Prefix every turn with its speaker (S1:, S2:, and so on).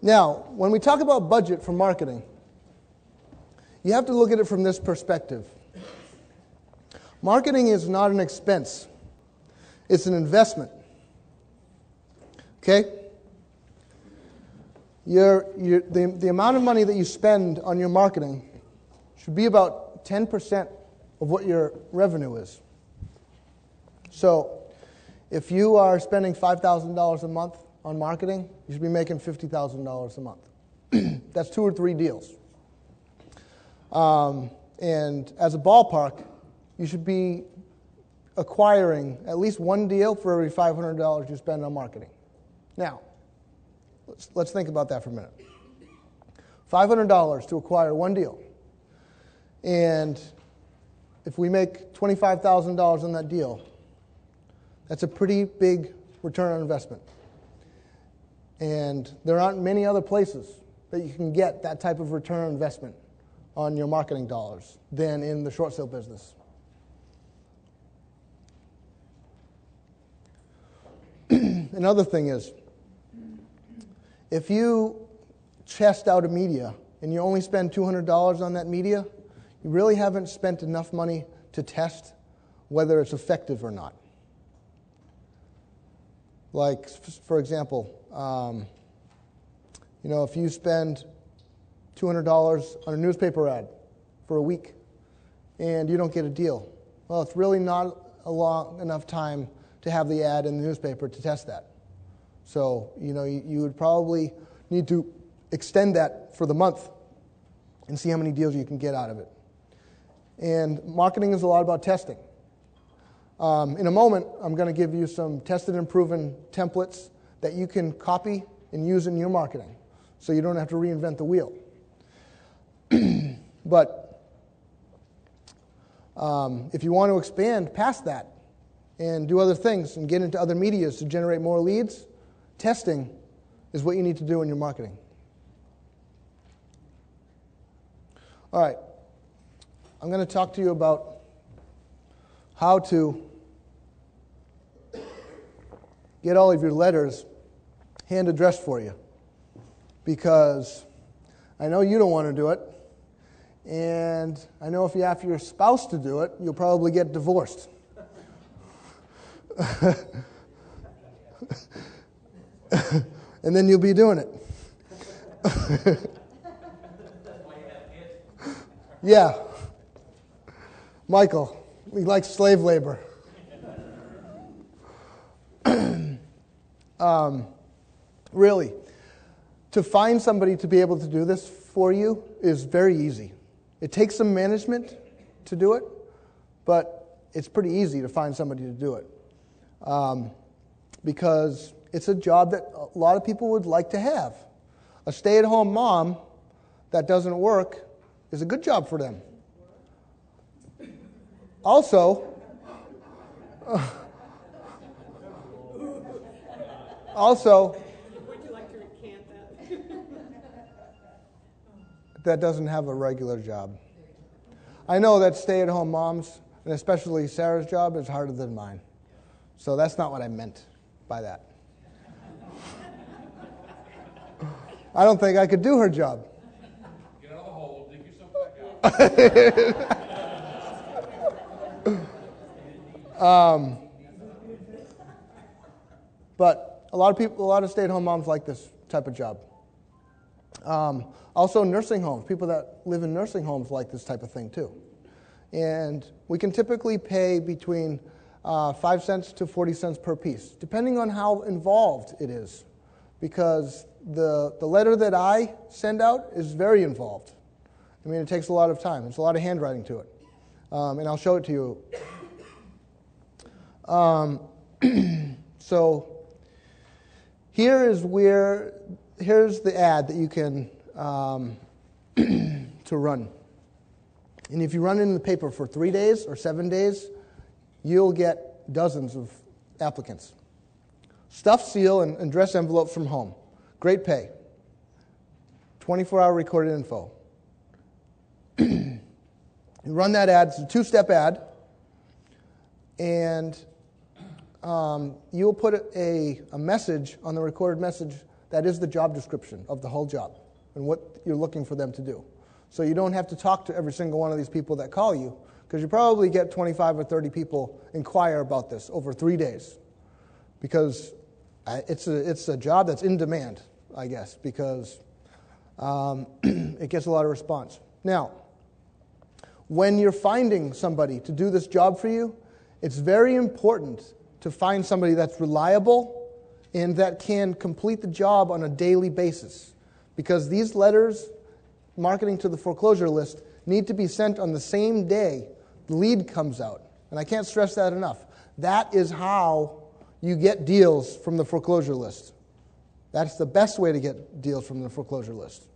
S1: Now, when we talk about budget for marketing, you have to look at it from this perspective. Marketing is not an expense, it's an investment. Okay? Your, your, the, the amount of money that you spend on your marketing should be about 10% of what your revenue is. So, if you are spending $5,000 a month on marketing, you should be making $50,000 a month. That's two or three deals. Um, and as a ballpark, you should be acquiring at least one deal for every $500 you spend on marketing. Now, let's, let's think about that for a minute. $500 to acquire one deal. And if we make $25,000 on that deal, that's a pretty big return on investment. And there aren't many other places that you can get that type of return on investment on your marketing dollars than in the short sale business. Another thing is, if you chest out a media and you only spend $200 on that media, you really haven't spent enough money to test whether it's effective or not. Like, for example, um, you know, if you spend $200 on a newspaper ad for a week and you don't get a deal, well, it's really not a long enough time to have the ad in the newspaper to test that. So, you know, you, you would probably need to extend that for the month and see how many deals you can get out of it. And marketing is a lot about testing. Um, in a moment, I'm going to give you some tested and proven templates that you can copy and use in your marketing so you don't have to reinvent the wheel. but um, if you want to expand past that and do other things and get into other medias to generate more leads, testing is what you need to do in your marketing. All right. I'm going to talk to you about how to get all of your letters hand addressed for you. Because I know you don't want to do it. And I know if you ask your spouse to do it, you'll probably get divorced. and then you'll be doing it. yeah. Michael, we like slave labor. Um, really, to find somebody to be able to do this for you is very easy. It takes some management to do it, but it's pretty easy to find somebody to do it. Um, because it's a job that a lot of people would like to have. A stay at home mom that doesn't work is a good job for them. Also, also,
S2: would you like to recant that?
S1: that doesn't have a regular job. I know that stay at home moms, and especially Sarah's job, is harder than mine. So that's not what I meant by that. I don't think I could do her job.
S3: Get out of the hole, dig yourself back
S1: out. um, but a lot of people, a lot of stay-at-home moms like this type of job. Um, also, nursing homes. People that live in nursing homes like this type of thing too. And we can typically pay between uh, 5 cents to 40 cents per piece, depending on how involved it is. Because the, the letter that I send out is very involved. I mean, it takes a lot of time, it's a lot of handwriting to it. Um, and I'll show it to you. Um, so here is where, here's the ad that you can um, to run. And if you run in the paper for three days or seven days, you'll get dozens of applicants. Stuff seal and, dress envelopes from home. Great pay. 24 hour recorded info. you run that ad, it's a two step ad, and um, you'll put a, a message on the recorded message That is the job description of the whole job and what you're looking for them to do. So you don't have to talk to every single one of these people that call you because you probably get 25 or 30 people inquire about this over three days because it's a, it's a job that's in demand, I guess, because um, it gets a lot of response. Now, when you're finding somebody to do this job for you, it's very important to find somebody that's reliable and that can complete the job on a daily basis. Because these letters, marketing to the foreclosure list, need to be sent on the same day the lead comes out. And I can't stress that enough. That is how you get deals from the foreclosure list. That's the best way to get deals from the foreclosure list.